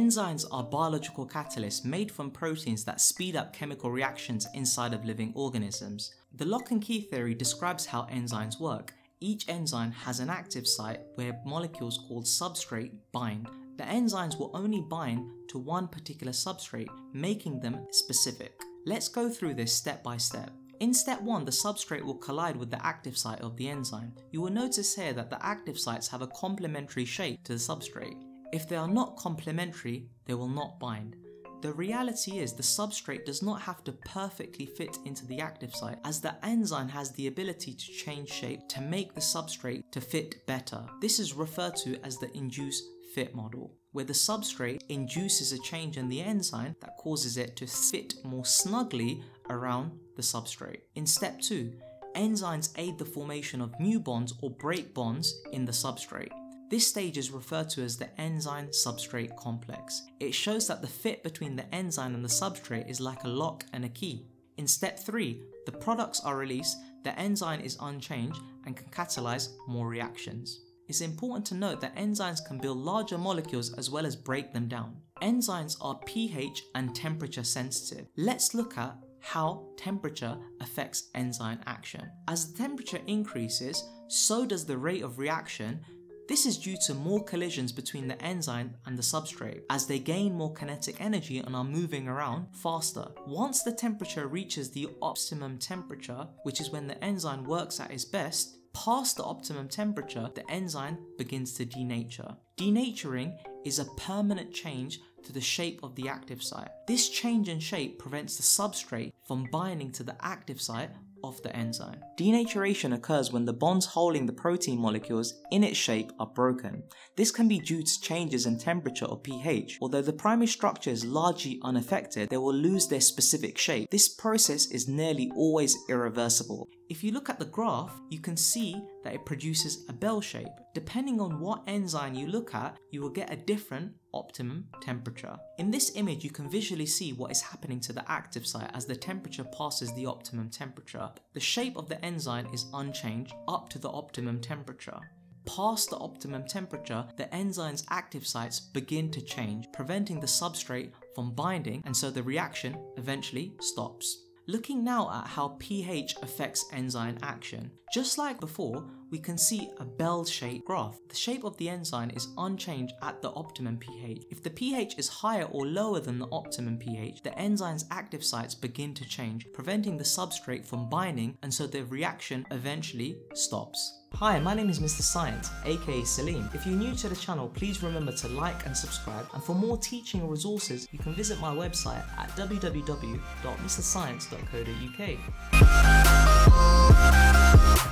Enzymes are biological catalysts made from proteins that speed up chemical reactions inside of living organisms. The lock and key theory describes how enzymes work. Each enzyme has an active site where molecules called substrate bind. The enzymes will only bind to one particular substrate, making them specific. Let's go through this step by step. In step 1, the substrate will collide with the active site of the enzyme. You will notice here that the active sites have a complementary shape to the substrate. If they are not complementary, they will not bind. The reality is the substrate does not have to perfectly fit into the active site as the enzyme has the ability to change shape to make the substrate to fit better. This is referred to as the induce fit model, where the substrate induces a change in the enzyme that causes it to fit more snugly around the substrate. In step 2, enzymes aid the formation of new bonds or break bonds in the substrate. This stage is referred to as the enzyme substrate complex. It shows that the fit between the enzyme and the substrate is like a lock and a key. In step 3, the products are released, the enzyme is unchanged and can catalyze more reactions. It's important to note that enzymes can build larger molecules as well as break them down. Enzymes are pH and temperature sensitive. Let's look at how temperature affects enzyme action. As the temperature increases, so does the rate of reaction this is due to more collisions between the enzyme and the substrate as they gain more kinetic energy and are moving around faster. Once the temperature reaches the optimum temperature, which is when the enzyme works at its best, past the optimum temperature, the enzyme begins to denature. Denaturing is a permanent change to the shape of the active site. This change in shape prevents the substrate from binding to the active site of the enzyme. Denaturation occurs when the bonds holding the protein molecules in its shape are broken. This can be due to changes in temperature or pH. Although the primary structure is largely unaffected, they will lose their specific shape. This process is nearly always irreversible. If you look at the graph, you can see that it produces a bell shape. Depending on what enzyme you look at, you will get a different optimum temperature. In this image, you can visually see what is happening to the active site as the temperature passes the optimum temperature. The shape of the enzyme is unchanged up to the optimum temperature. Past the optimum temperature, the enzyme's active sites begin to change, preventing the substrate from binding and so the reaction eventually stops. Looking now at how pH affects enzyme action. Just like before, we can see a bell-shaped graph. The shape of the enzyme is unchanged at the optimum pH. If the pH is higher or lower than the optimum pH, the enzyme's active sites begin to change, preventing the substrate from binding and so the reaction eventually stops. Hi, my name is Mr. Science, aka Salim. If you're new to the channel, please remember to like and subscribe. And for more teaching resources, you can visit my website at www.mrscience.co.uk.